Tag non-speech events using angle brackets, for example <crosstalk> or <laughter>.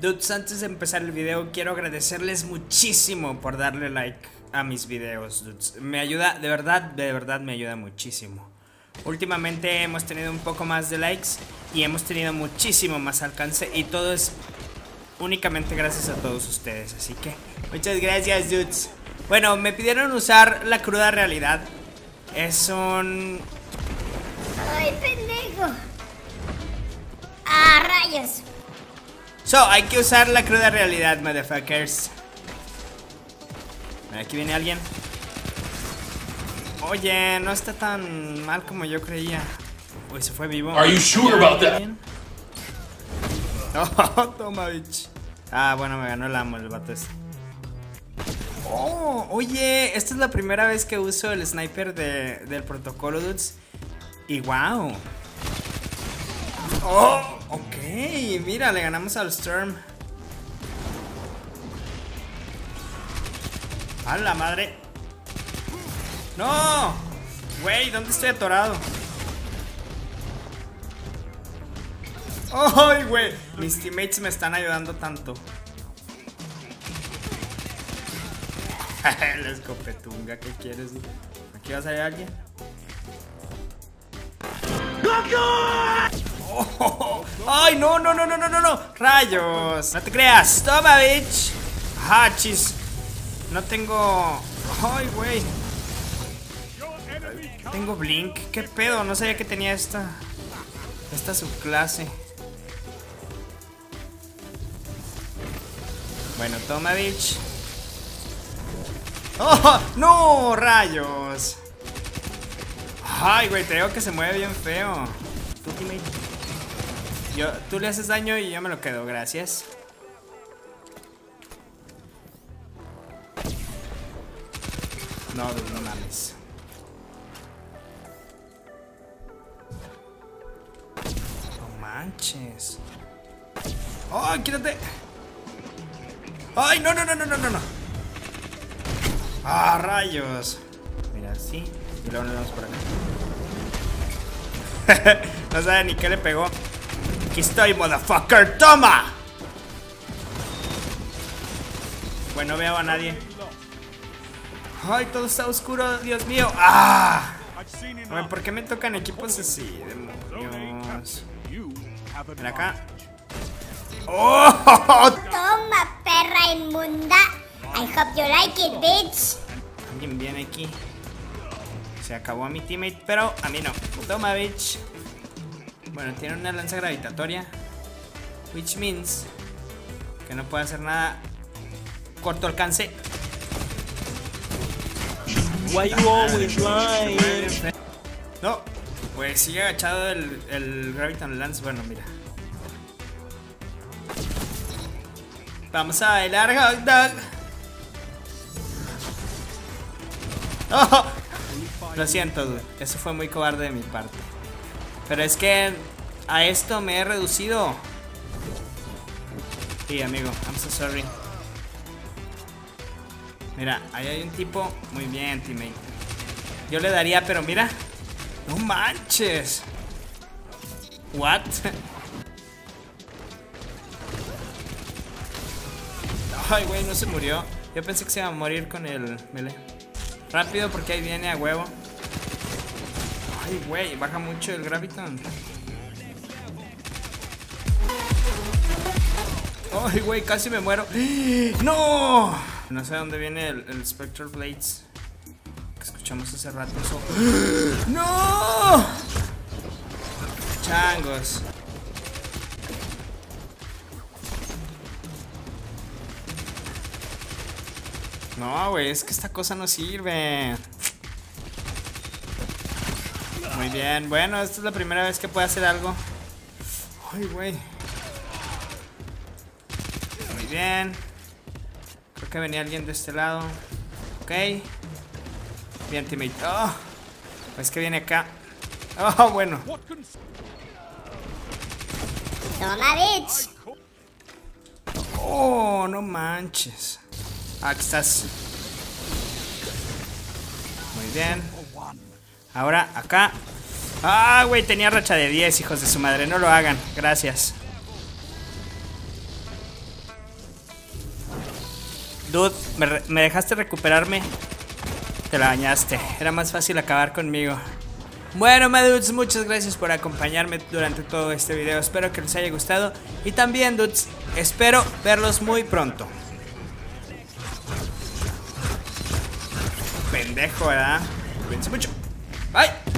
Dudes, antes de empezar el video, quiero agradecerles muchísimo por darle like a mis videos, dudes. Me ayuda, de verdad, de verdad me ayuda muchísimo. Últimamente hemos tenido un poco más de likes y hemos tenido muchísimo más alcance y todo es únicamente gracias a todos ustedes. Así que muchas gracias, dudes. Bueno, me pidieron usar la cruda realidad. Es un... ¡Ay, pendejo! ¡Ah, rayos! So, hay que usar la cruda realidad, motherfuckers. Aquí viene alguien. Oye, no está tan mal como yo creía. Uy, se fue vivo. Are you sure about that? <laughs> Oh, toma, bitch. Ah, bueno, me ganó el amo el vato este. Oh, oye, esta es la primera vez que uso el sniper de, del protocolo, dudes. Y wow. Oh, ok, mira, le ganamos al Storm. A la madre. No, güey, ¿dónde estoy atorado? ¡Ay, güey! Mis teammates me están ayudando tanto. <laughs> La escopetunga, ¿qué quieres? ¿Aquí va a salir alguien? Oh, <laughs> ¡Ay, no, no, no, no, no, no, no! ¡Rayos! ¡No te creas! ¡Toma, bitch! ¡Hachis! No tengo... ¡Ay, güey! Tengo Blink. ¿Qué pedo? No sabía que tenía esta... Esta subclase. Bueno, toma, bitch. ¡Oh! ¡No! ¡Rayos! Ay, güey, te digo que se mueve bien feo. Yo, tú le haces daño y yo me lo quedo, gracias. No, no mames. No manches. ¡Ay, quítate! ¡Ay, no, no, no, no, no, no! ¡Ah, rayos! Mira, así. Y luego nos vamos por acá. <laughs> no sabe ni qué le pegó. Aquí estoy, motherfucker. ¡Toma! Bueno, no veo a nadie. ¡Ay, todo está oscuro! ¡Dios mío! ¡Ah! Ver, ¿por qué me tocan equipos así? Demonios. Ven acá. ¡Oh! ¡Toma, perra inmunda! I hope you like it, bitch. Alguien viene aquí. Se acabó a mi teammate, pero a mí no. Toma, bitch. Bueno, tiene una lanza gravitatoria. Which means que no puede hacer nada corto alcance. Why you always lying? No, pues sigue agachado el, el Graviton Lance. Bueno, mira. Vamos a bailar hot dog. Oh, lo siento, dude. Eso fue muy cobarde de mi parte. Pero es que a esto me he reducido. Sí, amigo. I'm so sorry. Mira, ahí hay un tipo. Muy bien, teammate. Yo le daría, pero mira. No manches. What? <laughs> Ay, güey, no se murió. Yo pensé que se iba a morir con el melee. Rápido porque ahí viene a huevo. Ay, güey, baja mucho el graviton. Ay, güey, casi me muero. ¡No! No sé dónde viene el, el Spectral Blades. Que escuchamos hace rato eso. ¡No! Changos. No, güey, es que esta cosa no sirve. Muy bien, bueno, esta es la primera vez que puedo hacer algo. Ay, güey. Muy bien. Creo que venía alguien de este lado. Ok. Bien, teammate. Oh, es que viene acá. Oh, bueno. Toma, bitch. Oh, no manches. Aquí estás. Muy bien. Ahora, acá. Ah, güey, tenía racha de 10, hijos de su madre. No lo hagan. Gracias. Dude, me, dejaste recuperarme. Te la bañaste. Era más fácil acabar conmigo. Bueno, my dudes, muchas gracias por acompañarme durante todo este video. Espero que les haya gustado. Y también, dudes, espero verlos muy pronto. Pendejo, ¿verdad? Cuídense mucho. 拜